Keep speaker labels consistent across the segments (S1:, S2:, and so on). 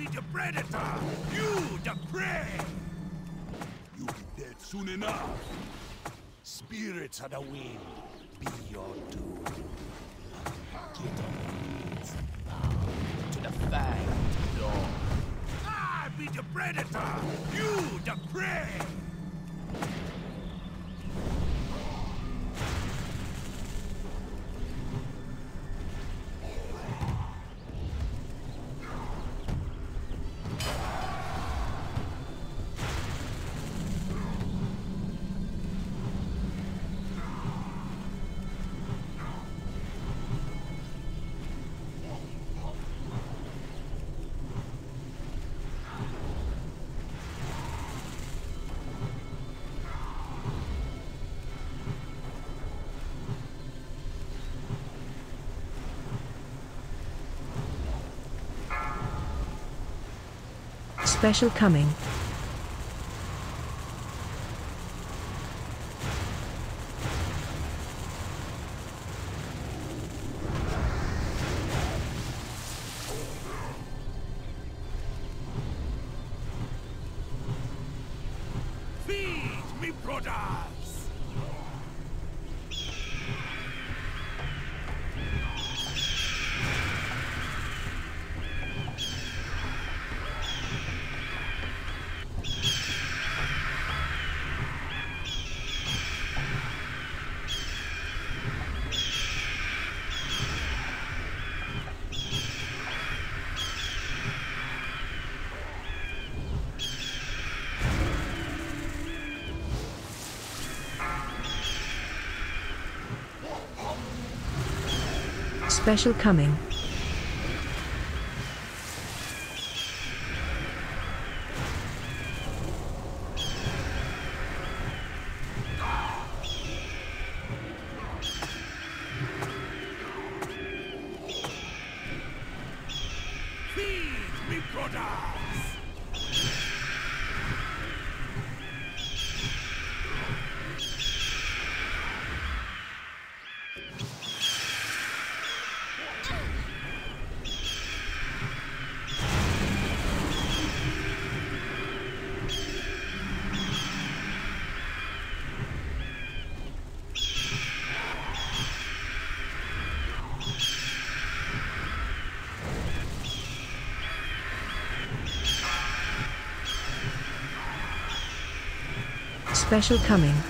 S1: be the predator, you the prey. You'll be dead soon enough. Spirits of the wind, be your doom. Get on knees, bow to the fanged Lord. I be the predator, you the prey.
S2: Special coming. Special coming.
S1: Feed me, brothers!
S2: Special coming.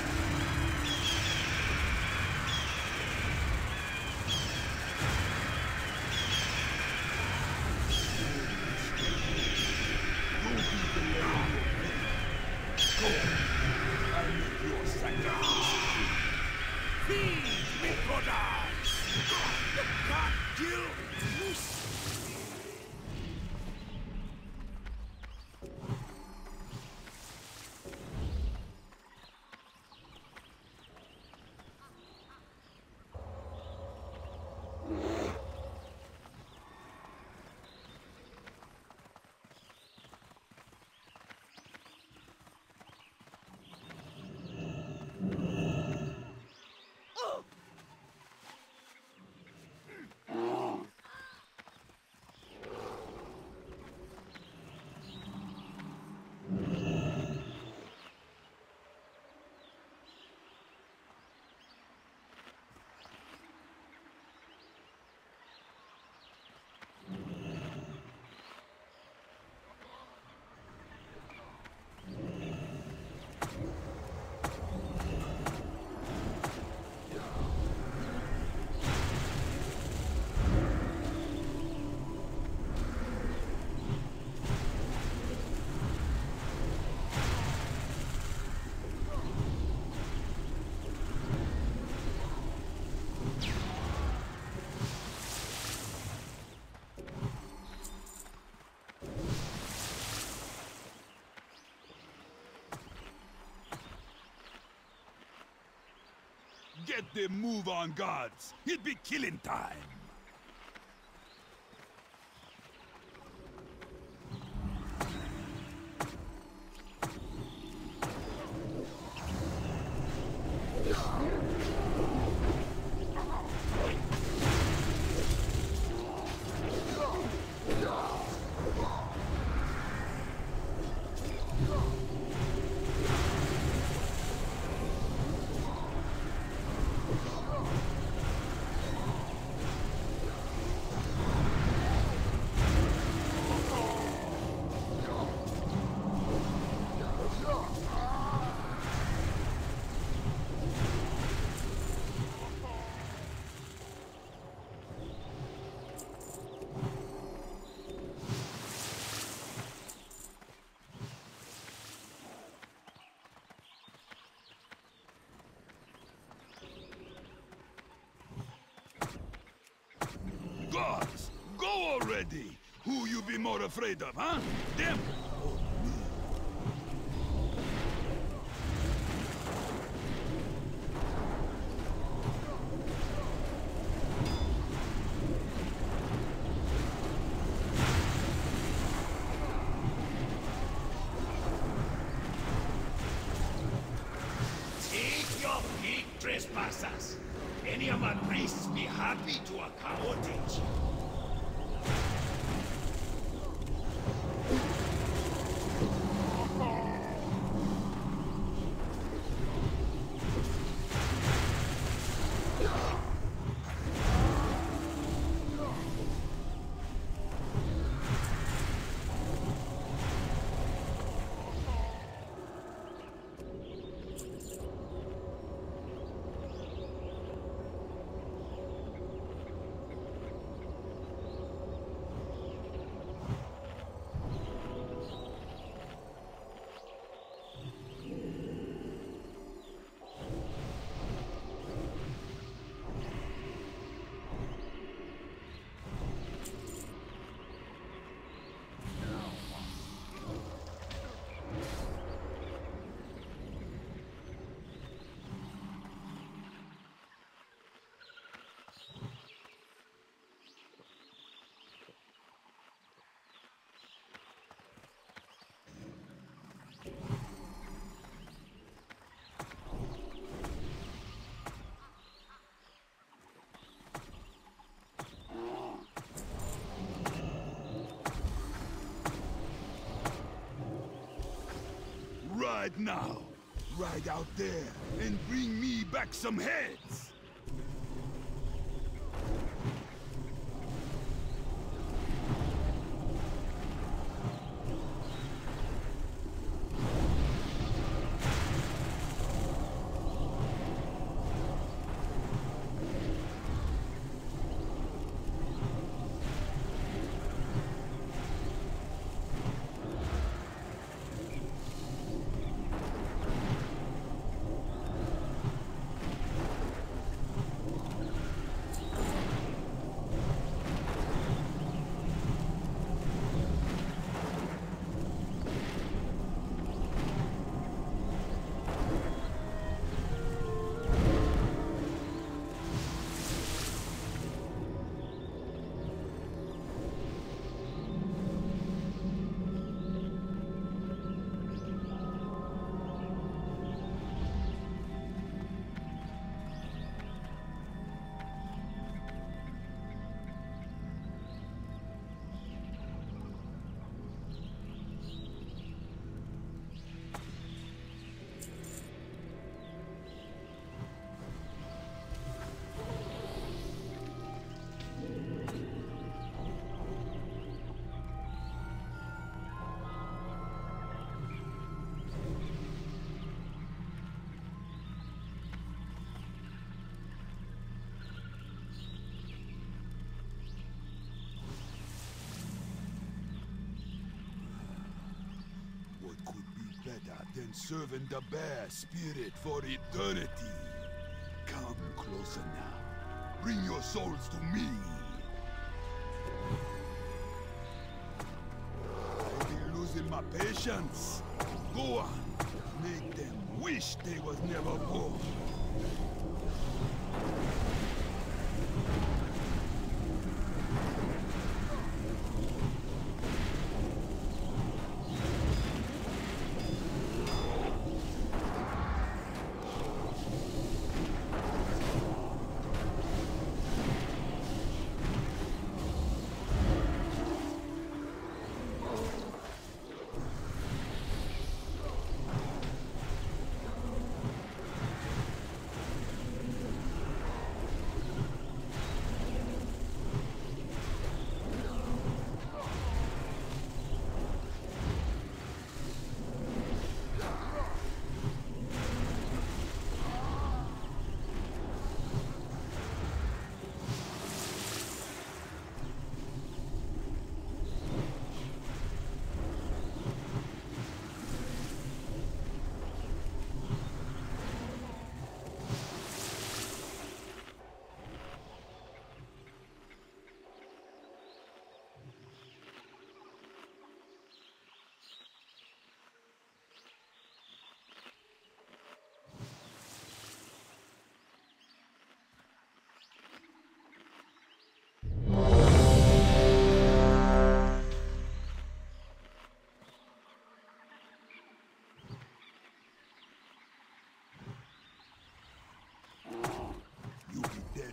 S1: Get the move on, guards. It be killing time.
S2: Already. Who you be more afraid of, huh? Them or me?
S3: Take trespassers. Any of my priests be happy to accommodate you.
S2: Ride now. Ride out there and bring me back some heads. Than serving the bear spirit for eternity? Come closer now. Bring your souls to me. I be losing my patience. Go on. Make them wish they was never born.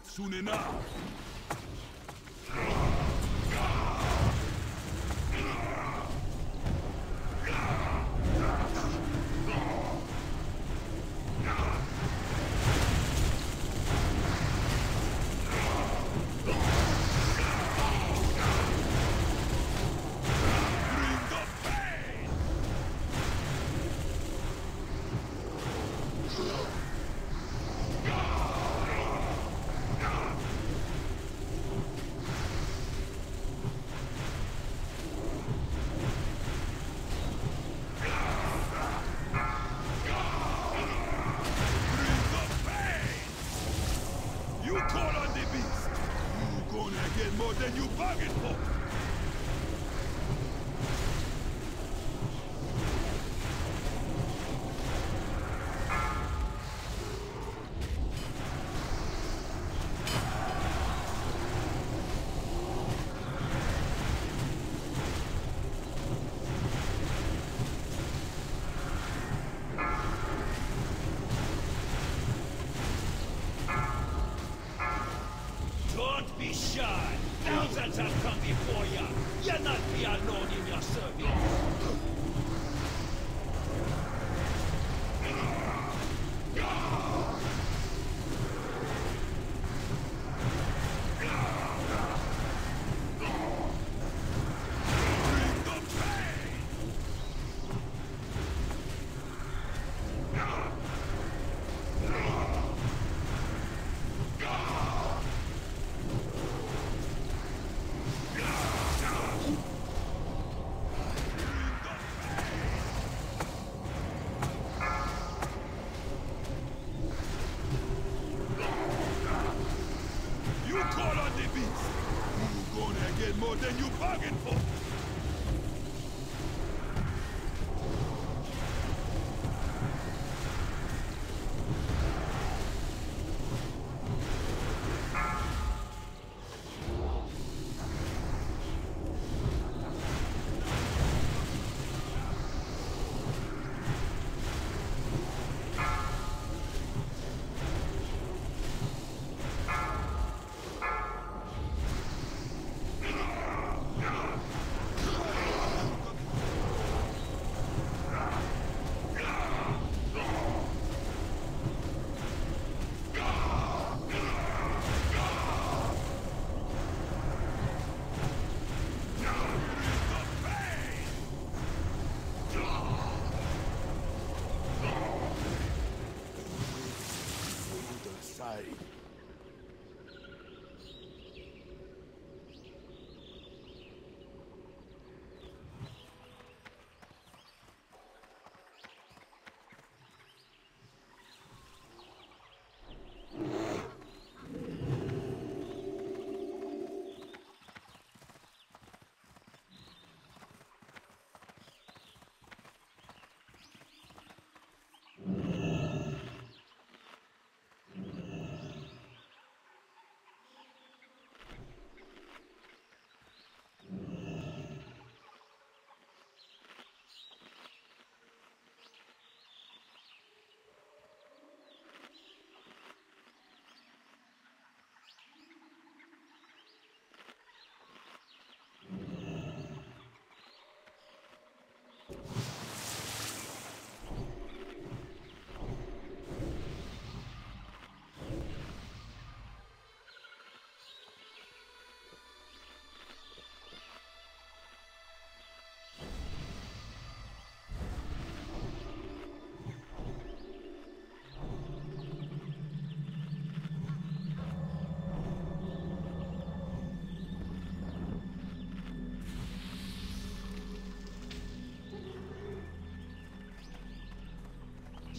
S2: soon enough. Get more than you bargained for!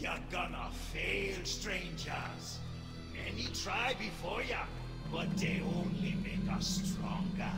S3: You're
S2: gonna
S3: fail, strangers. Many try before ya, but they only make us stronger.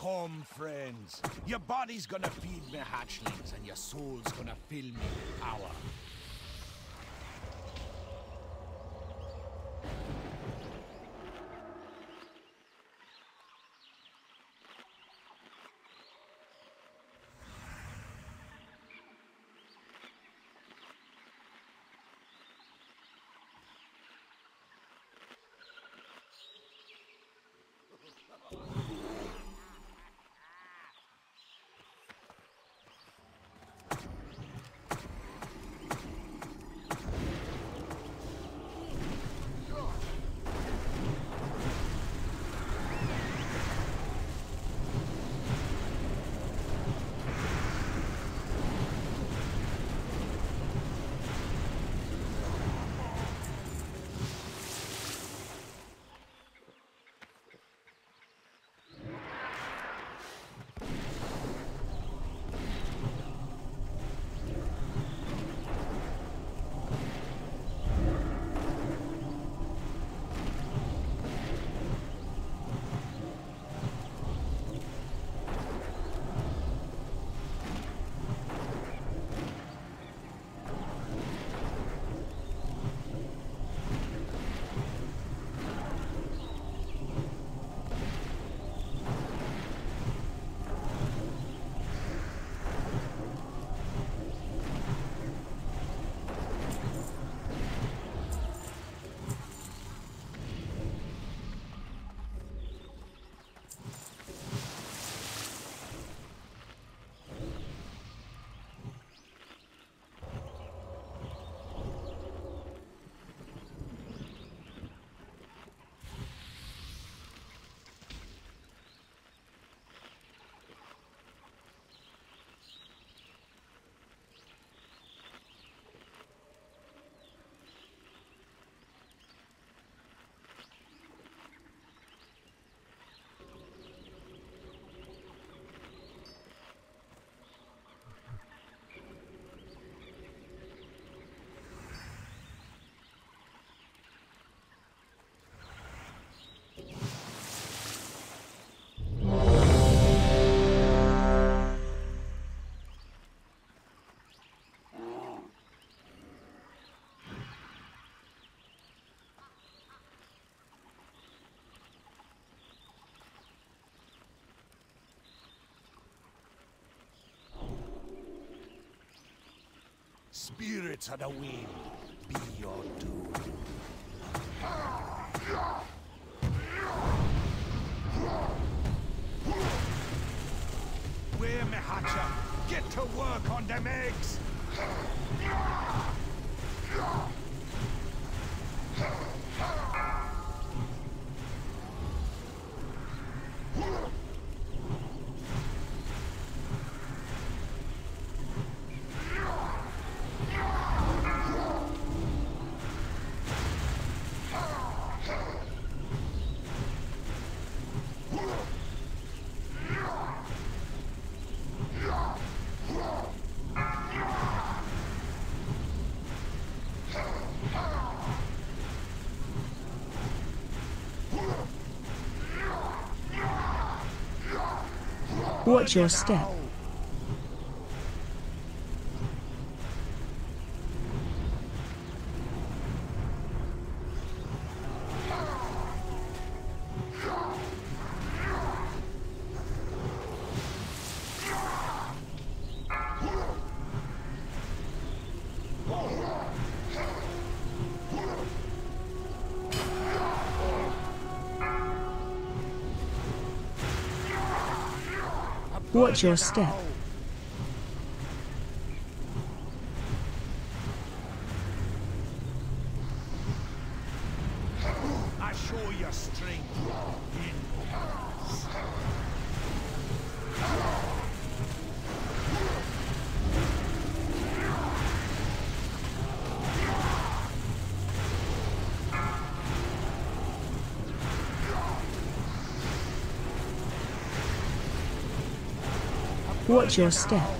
S1: Come, friends. Your body's gonna feed me hatchlings, and your soul's gonna fill me with power. Spirits of the wind, be your doom. Where me hatcher? Get to work on them eggs!
S4: Your step. Watch your step.
S1: Watch your step.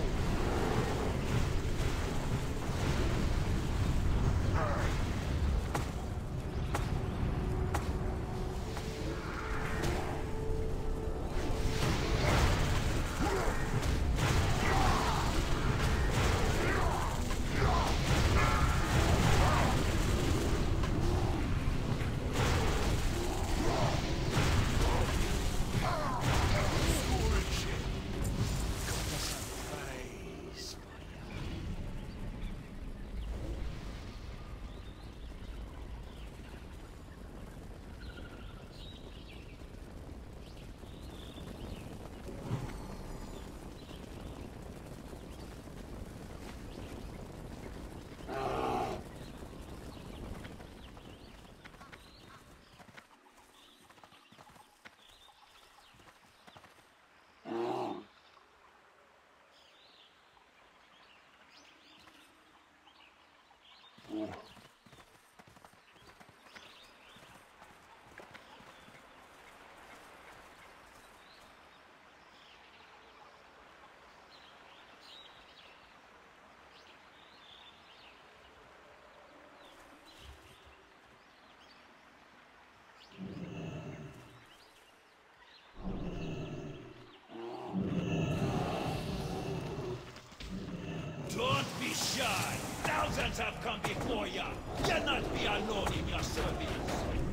S3: Shy. Thousands have come before you. You'll not be alone in your service.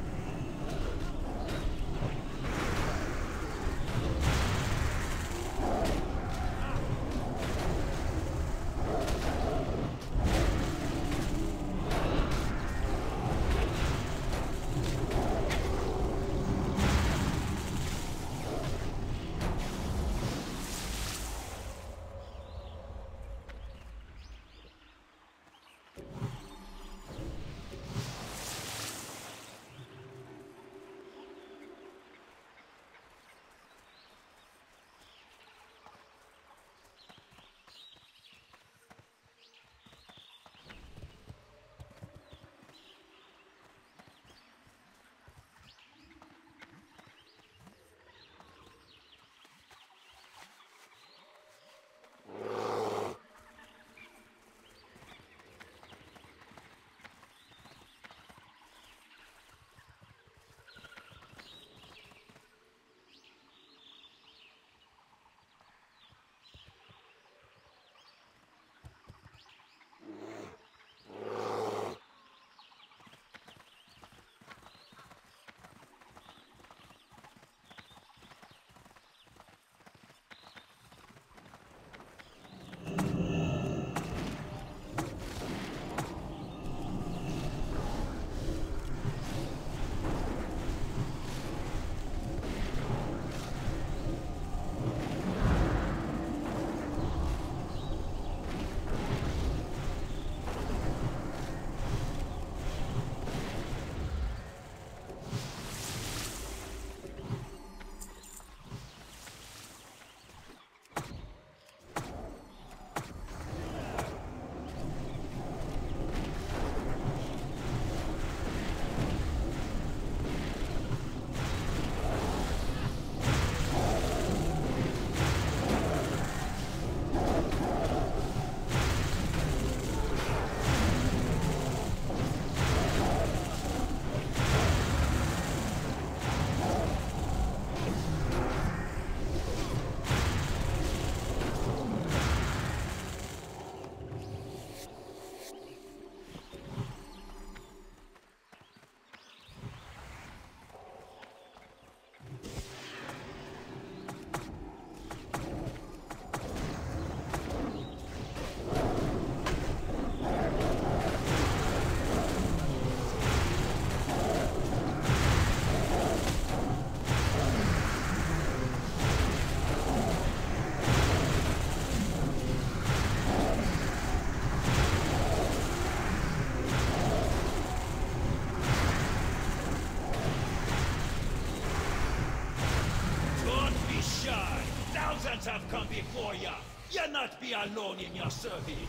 S3: Be alone in your service.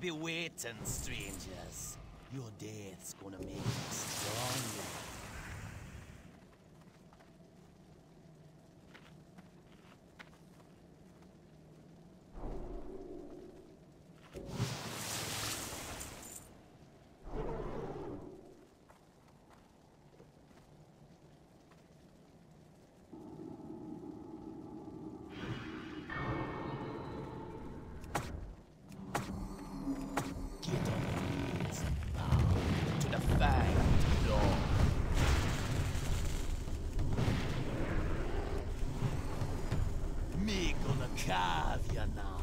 S5: Be waiting, strangers. Your death's gonna make us stronger. Get on your knees and bow to the fanged Lord. Me gonna carve ya now.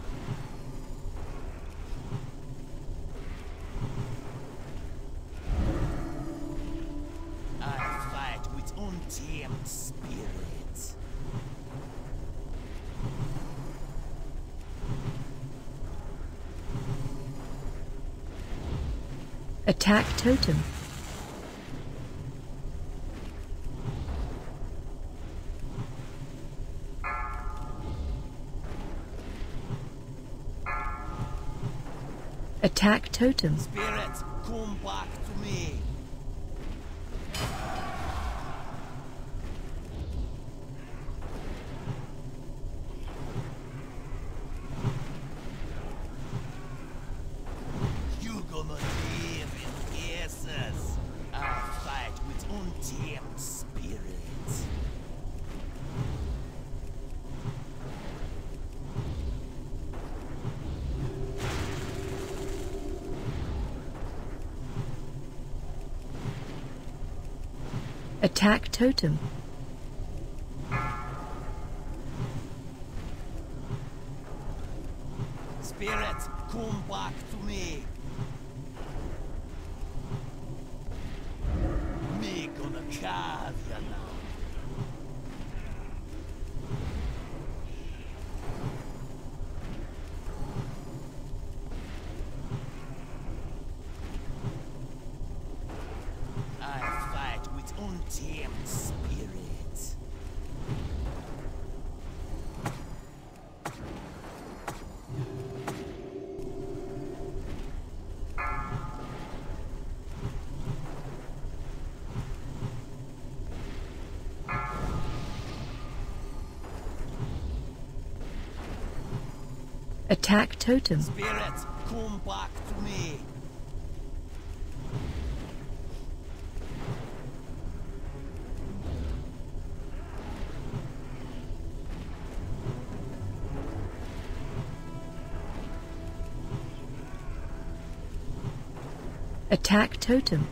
S5: I fight with untamed spirits.
S1: Attack totem. Attack totem.
S5: Spirits,
S1: Attack totem. Attack totem.
S5: Spirits, come back to me.
S1: Attack totem.